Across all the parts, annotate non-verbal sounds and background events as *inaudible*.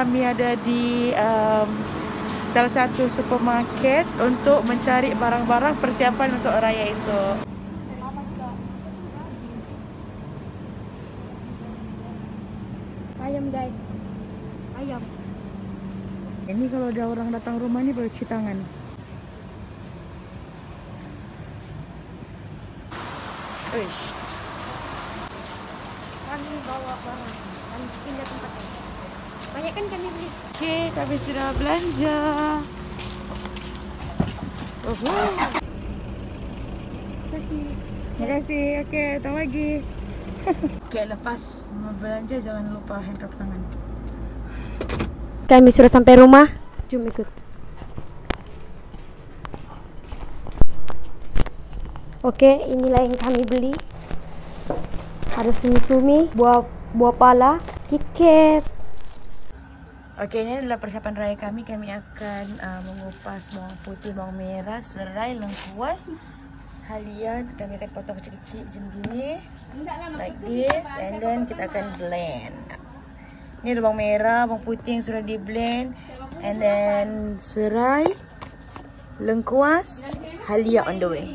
kami ada di um, salah satu supermarket untuk mencari barang-barang persiapan untuk raya esok. Ayam guys. Ayam. Ini kalau ada orang datang rumah ni boleh cuci tangan. Uish. Kami bawa barang. Kami pindah tempat lain. Banyak kan kami beli. Okey, kami sudah belanja. Oh, Terima kasih. terima kasih. Okey, datang lagi. *laughs* Okey, lepas belanja jangan lupa hand rub tangan. Kami sudah sampai rumah. Jom ikut. Okey, inilah yang kami beli. Ada sumi-sumi, buah buah pala, KitKat. Okey, ini adalah persiapan raya kami. Kami akan uh, mengupas bawang putih, bawang merah, serai, lengkuas, halian. Kami akan potong kecil-kecil macam gini. Like this. And then kita akan blend. Ini ada bawang merah, bawang putih yang sudah di blend. And then serai, lengkuas, halia on the way.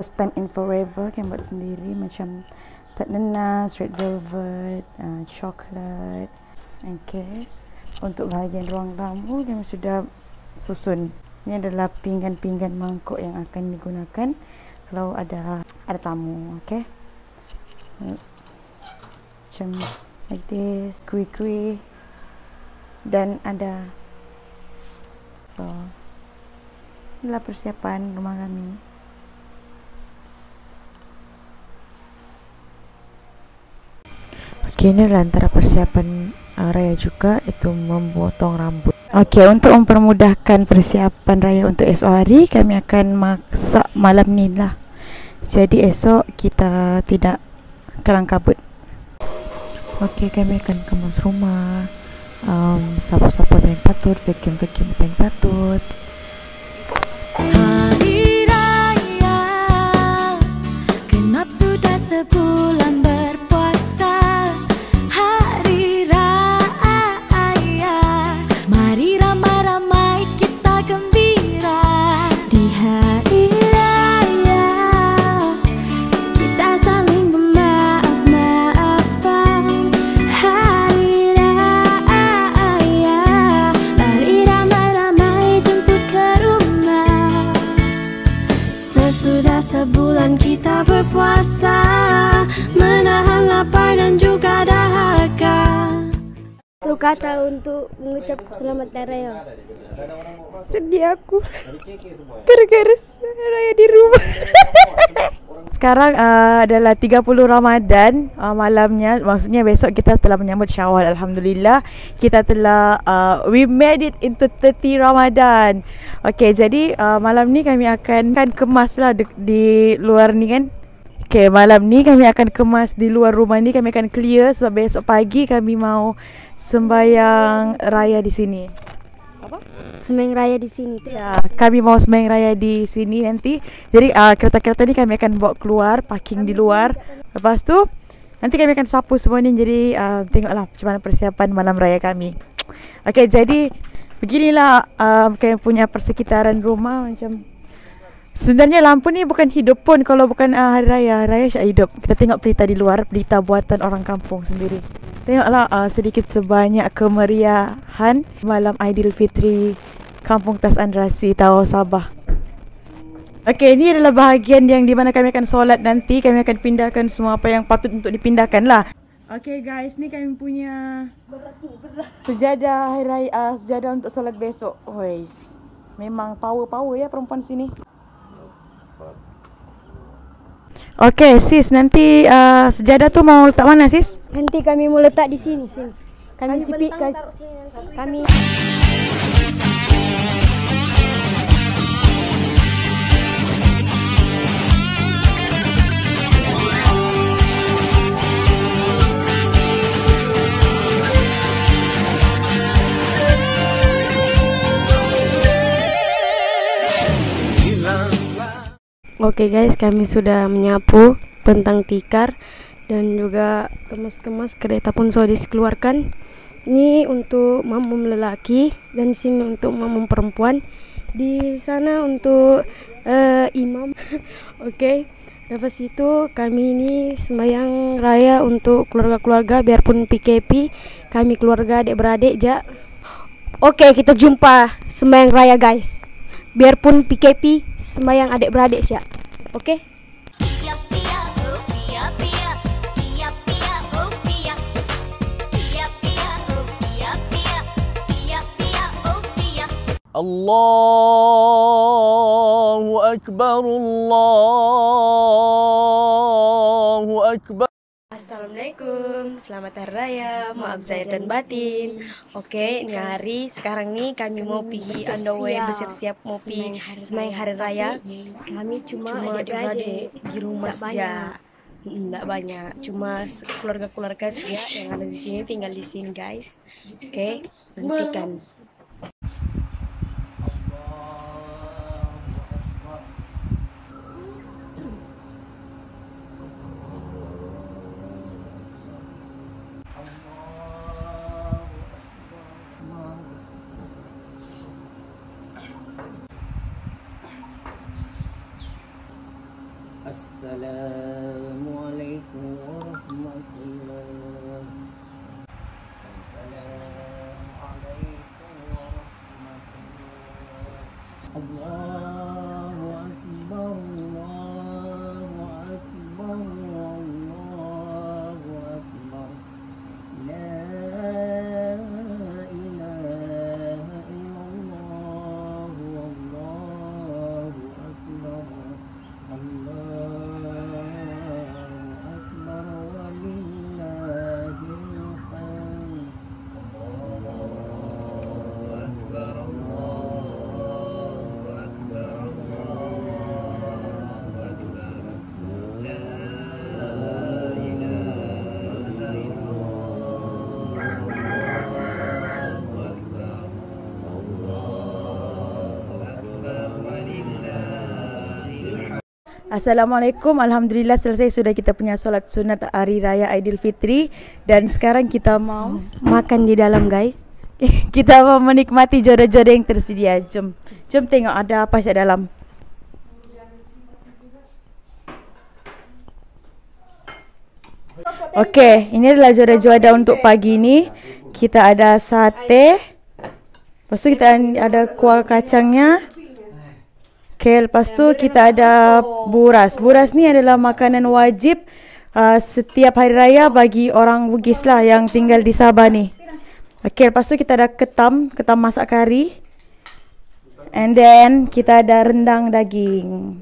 First time in forever kan buat sendiri macam tak nenas, red velvet, uh, coklat. Okay. Untuk bahagian ruang tamu kami sudah susun. Ini adalah pinggan-pinggan mangkuk yang akan digunakan kalau ada ada tamu, okay? Macam like this, kuih-kuih dan ada so inilah persiapan rumah kami. Okey, ini antara persiapan uh, raya juga itu memotong rambut. Okey, untuk mempermudahkan persiapan raya untuk esok hari, kami akan masak malam ni lah. Jadi esok kita tidak kelang kabut. Okey, kami akan kemas rumah. Um, sapu-sapu yang patut, vacuum-vacuum yang patut. Kata untuk mengucap selamat hari raya. Sedih aku. Gara-gara raya di rumah. *laughs* Sekarang uh, adalah 30 Ramadan uh, malamnya. Maksudnya besok kita telah menyambut syawal Alhamdulillah. Kita telah uh, We made it into 30 Ramadan. Okay jadi uh, malam ni kami akan kan kemas lah di, di luar ni kan Okay malam ni kami akan kemas di luar rumah ni Kami akan clear sebab besok pagi kami mau sembahyang raya di sini Semeng raya di sini tu. Ya, kami mau sembahyang raya di sini nanti. Jadi uh, kereta-kereta ni kami akan bawa keluar, parking di luar. Lepas tu nanti kami akan sapu semua ni. Jadi uh, tengoklah macam mana persiapan malam raya kami. Okey, jadi beginilah uh, kami punya persekitaran rumah macam Sebenarnya lampu ni bukan hidup pun kalau bukan uh, hari raya. Hari raya syak hidup. Kita tengok berita di luar, berita buatan orang kampung sendiri. Tengoklah uh, sedikit sebanyak kemeriahan malam Aidilfitri Kampung Tas Andrasi, Tawau Sabah. Okey, ini adalah bahagian yang di mana kami akan solat nanti. Kami akan pindahkan semua apa yang patut untuk dipindahkan lah. Okey guys, ni kami punya sejadah hari raya, uh, sejadah untuk solat besok. Oi. Memang power-power ya perempuan sini. Okey, sis, nanti uh, sejadah tu mau letak mana sis? Nanti kami mau letak di sini sini. Kami sipit ka, kami Okey guys, kami sudah menyapu tentang tikar dan juga kemas-kemas kereta pun sudah dikeluarkan Ni untuk mamum lelaki dan sini untuk mamum perempuan. Di sana untuk uh, imam. *laughs* Okey. Lepas itu kami ni sembahyang raya untuk keluarga-keluarga biarpun PKP kami keluarga adik-beradik je. Okey, kita jumpa sembahyang raya guys. Biarpun PKP sembahyang adik-beradik siap. Okey? Pia pia oh selamat hari raya, maaf zahir dan batin. Okey, ni hari sekarang ni kami mau pergi on the way bersiap-siap mau pergi sembahyang hari raya. Kami cuma, cuma adik-beradik di rumah saja. Hmm, tak banyak, cuma keluarga-keluarga saja yang ada di sini tinggal di sini guys. Okey, nantikan. Allah Assalamualaikum. Alhamdulillah selesai sudah kita punya solat sunat Hari Raya Aidilfitri dan sekarang kita mau Makan di dalam guys. *laughs* kita mau menikmati jodoh-jodoh yang tersedia. Jom. Jom tengok ada apa di dalam. Okey, ini adalah jodoh-jodoh untuk pagi ni. Kita ada sate. Lepas tu kita ada kuah kacangnya. Okay, lepas tu kita ada buras. Buras ni adalah makanan wajib uh, setiap hari raya bagi orang Bugis lah yang tinggal di Sabah ni. Okay, lepas tu kita ada ketam, ketam masak kari. And then kita ada rendang daging.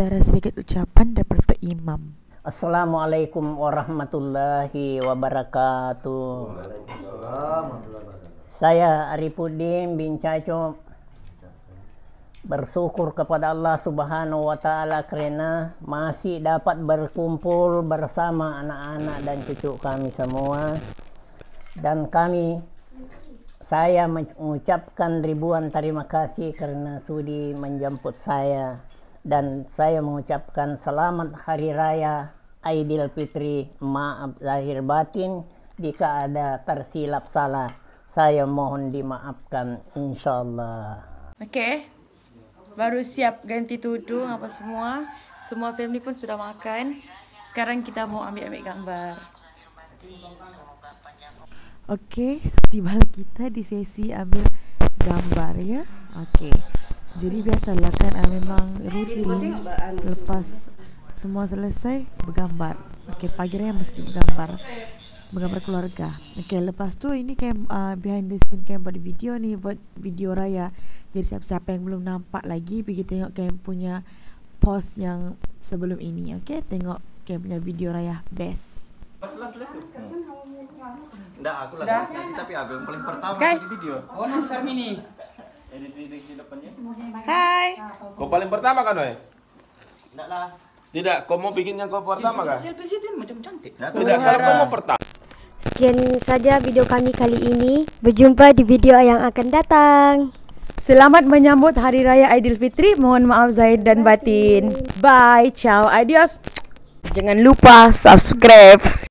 Ada sedikit ucapan daripada Imam. Assalamualaikum warahmatullahi wabarakatuh. Saya Arifudin bin Caco bersyukur kepada Allah Subhanahu wa taala kerana masih dapat berkumpul bersama anak-anak dan cucu kami semua. Dan kami saya mengucapkan ribuan terima kasih kerana sudi menjemput saya dan saya mengucapkan selamat hari raya Aidilfitri. Maaf zahir batin jika ada tersilap salah. Saya mohon dimaafkan insyaallah. Okay. Baru siap ganti tudung apa semua. Semua family pun sudah makan. Sekarang kita mau ambil-ambil gambar. Okey, tiba kita di sesi ambil gambar ya. Okey. Jadi biasalah kan ah, memang rutin lepas semua selesai bergambar. Okey, pagi raya mesti bergambar. Bergambar keluarga. Okey, lepas tu ini kayak uh, behind the scene kayak buat video ni buat video raya. Jadi siapa-siapa yang belum nampak lagi pergi tengok kayak punya post yang sebelum ini. Okey, tengok kayak punya video raya best. Enggak, aku lah nanti tapi aku yang paling pertama Guys. di video. Oh, no, Sarmini. Hai. Kau paling pertama kan, Oi? Enggak lah. Tidak, kau mau bikin yang kau pertama kan? Selfie situ macam cantik. Tidak, kalau kau mau pertama. Sekian saja video kami kali ini. Berjumpa di video yang akan datang. Selamat menyambut Hari Raya Aidilfitri. Mohon maaf zahir dan batin. Bye, ciao, adios. Jangan lupa subscribe.